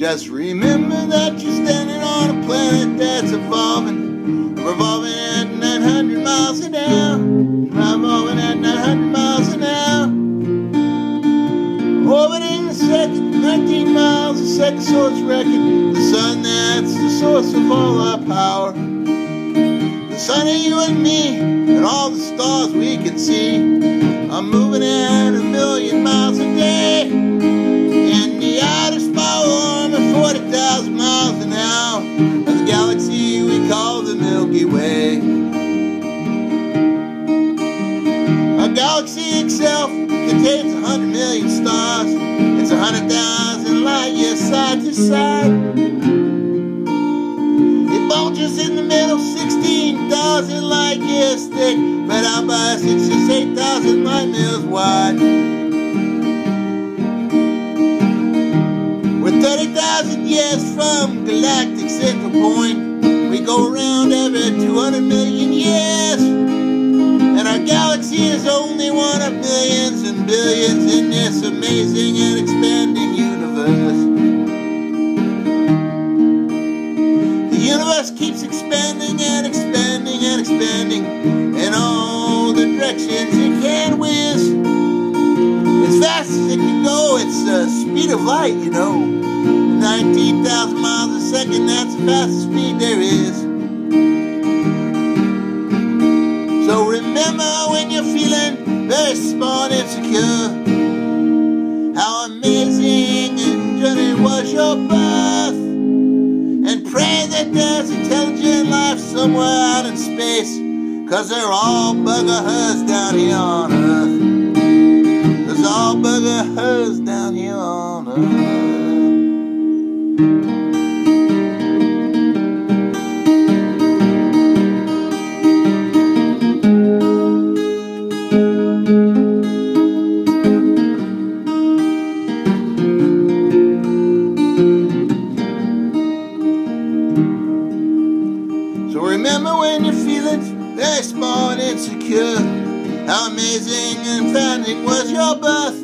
Just remember that you're standing on a planet that's evolving, revolving at 900 miles an hour, revolving at 900 miles an hour. Orbiting the second, 19 miles a second source record, the sun that's the source of all our power. The sun of you and me, and all the stars we can see, are moving at a million miles an hour. Side to. It bulges in the middle, 16,000 light years thick, spread out by 68,000 light years wide. We're 30,000 years from galactic central point. We go around every 200 million years. And our galaxy is only one of millions and billions in this amazing and expanding Universe keeps expanding and expanding and expanding in all the directions it can whiz. As fast as it can go, it's the speed of light, you know. 19,000 miles a second, that's the fastest speed there is. So remember when you're feeling very small and insecure, how amazing and journey was your birth. And pray that there's intelligent life somewhere out in space, cause they're all bugger hers down here on Earth. There's all bugger down here on Earth. Very small insecure, how amazing and founding was your birth.